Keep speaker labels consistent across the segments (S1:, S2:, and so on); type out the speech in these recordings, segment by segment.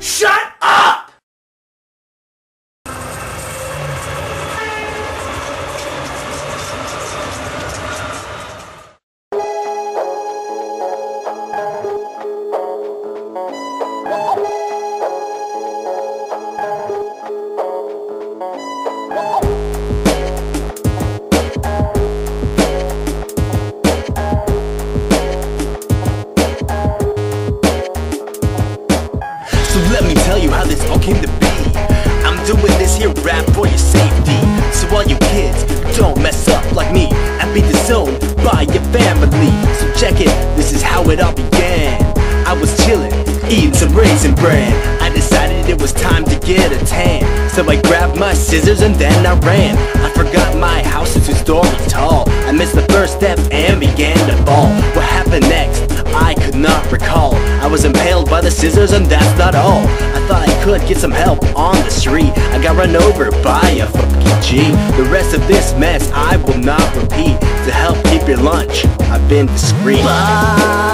S1: Shut up!
S2: Mess up like me and be disowned by your family. So check it, this is how it all began. I was chillin', eating some raisin bran. I decided it was time to get a tan. So I grabbed my scissors and then I ran. I forgot my house is two stories tall. I missed the first step and began to fall. What happened next? I could not recall. I was impaled by the scissors and that's not all. I thought I could get some help on the street. I got run over by a fucking Jeep. The rest of this mess I will not repeat. To help keep your lunch, I've been discreet.
S3: box,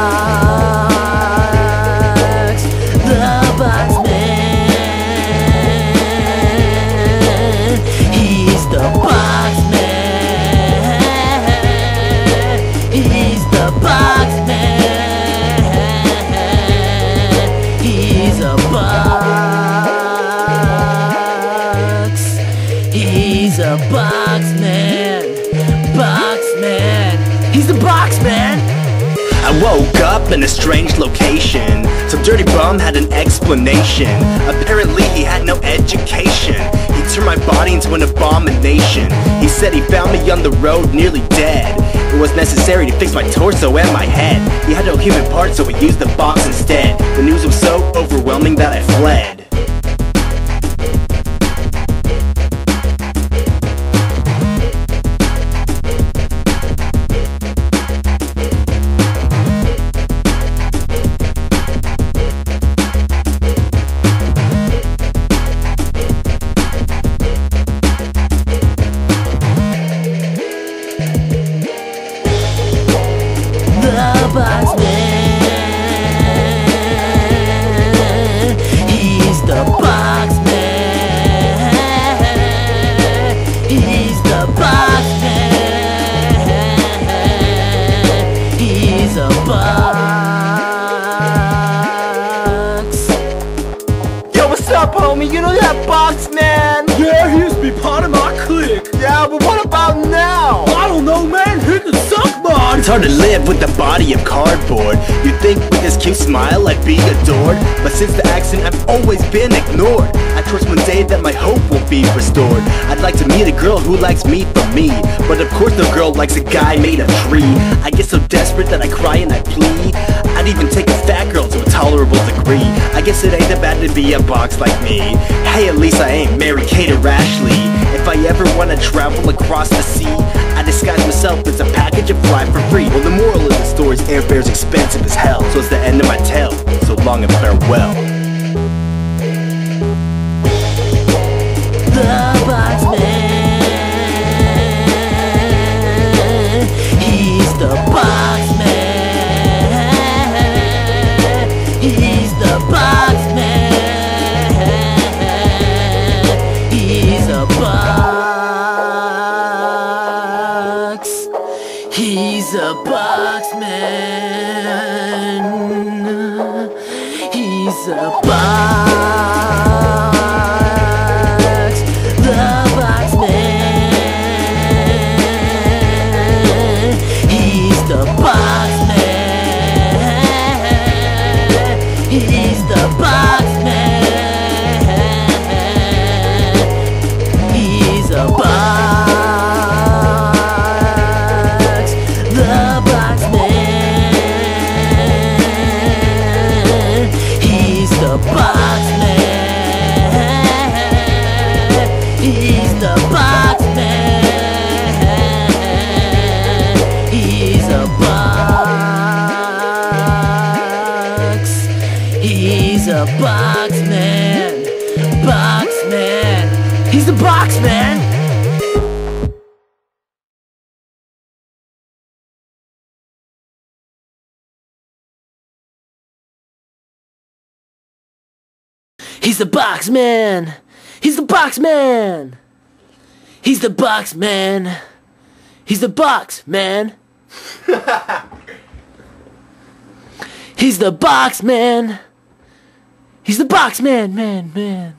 S3: He's the box man.
S2: I woke up in a strange location. Some dirty bum had an explanation. Apparently, he had no education. He turned my body into an abomination. He said he found me on the road nearly dead. It was necessary to fix my torso and my head. He had no human parts, so he used the box instead. The news was so overwhelming that I fled. Homie? You that box, man?
S1: Yeah, he used to be part of my clique.
S2: Yeah, but what about now?
S1: I don't know, man. Hit the suck mod.
S2: It's hard to live with the body of cardboard. You'd think with this cute smile I'd be adored. But since the accident, I've always been ignored. I trust one day that my hope will be restored. I'd like to meet a girl who likes me for me. But of course, no girl likes a guy made of tree. I get so desperate that I cry and I plead. I'd even take a fat girl to a tolerable degree. I guess it ain't that bad to be a box like me. Hey, at least I ain't Mary Kate or Ashley. If I ever wanna travel across the sea, I disguise myself as a package and fly for free. Well, the moral of the story is airfare's expensive as hell, so it's the end of my tale. So long and farewell.
S3: He's man. He's the box man. He's the box man. He's the box man. He's the box man. He's the box man. He's the box man. He's the box man, man, man.